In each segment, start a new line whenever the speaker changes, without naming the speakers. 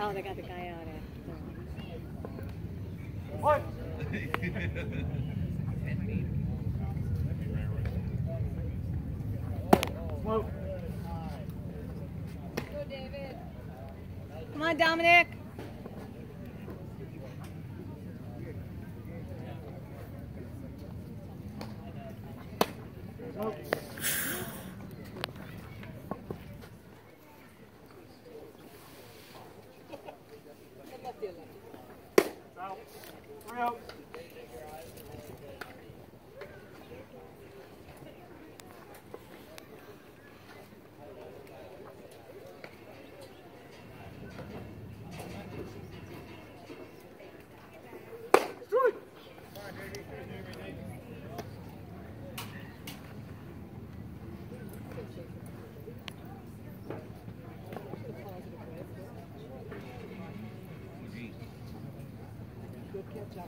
Oh, they got the guy out at.
What? Whoa.
Come on, Dominic.
Three
Nice.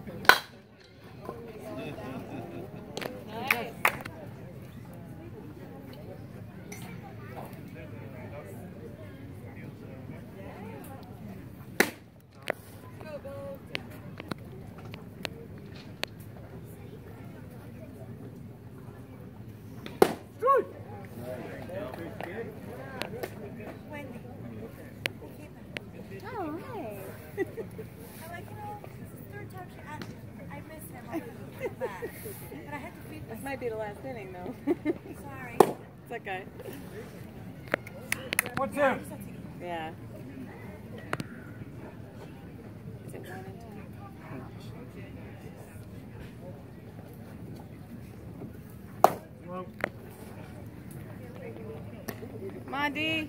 Might be the last inning, though.
Sorry.
it's okay.
What's
I
in?
just have to eat.
Yeah. Is it one and two?
Whoa.
Come on, D.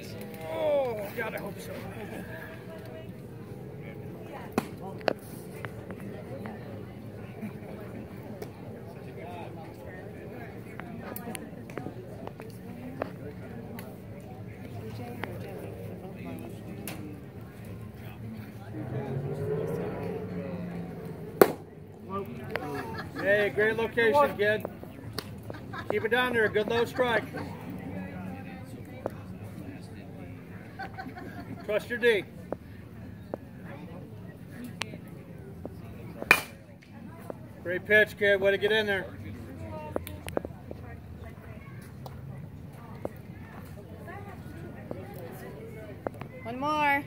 Good
stretch.
Oh, God, I hope so. Hey, great location, kid. Keep it down there. Good low strike. Trust your D. Great pitch, kid. Way to get in there.
One more.